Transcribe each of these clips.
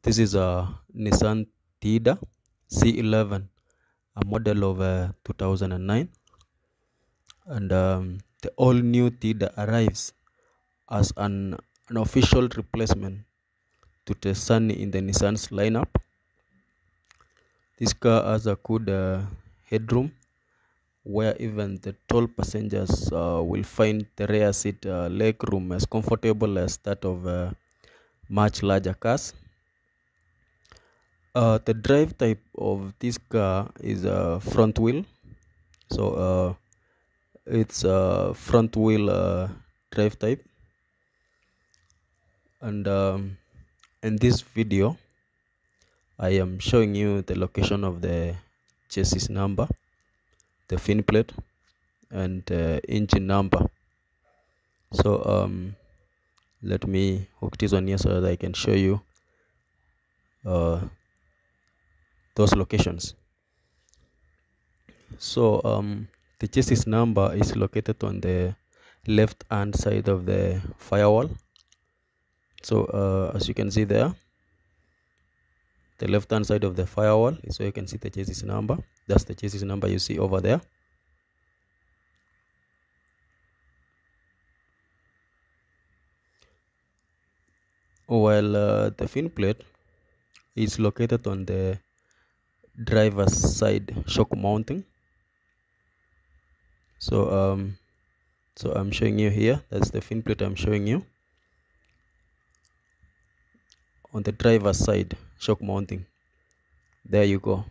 This is a Nissan Tiida C11, a model of uh, 2009, and um, the all-new Tiida arrives as an, an official replacement to the Sunny in the Nissan's lineup. This car has a good uh, headroom where even the tall passengers uh, will find the rear seat uh, leg room as comfortable as that of uh, much larger cars. Uh, the drive type of this car is a front wheel, so uh, it's a front wheel uh, drive type. And um, in this video, I am showing you the location of the chassis number, the VIN plate, and uh, engine number. So um, let me hook this on here so that I can show you uh, those locations. So um, the chassis number is located on the left hand side of the firewall. So uh, as you can see there, the left hand side of the firewall is where you can see the chassis number. That's the chassis number you see over there. While uh, the VIN plate is located on the driver's side shock mounting. So um, so I'm showing you here. That's the VIN plate I'm showing you on the driver's side shock mounting. There you go.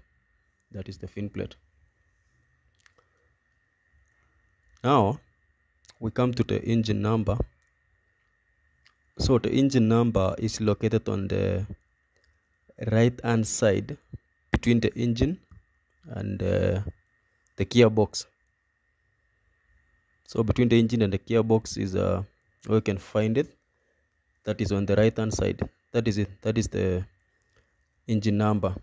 That is the VIN plate. Now we come to the engine number. So the engine number is located on the right hand side between the engine and uh, the gearbox. So between the engine and the gearbox is uh, where you can find it. That is on the right hand side. That is it. That is the engine number.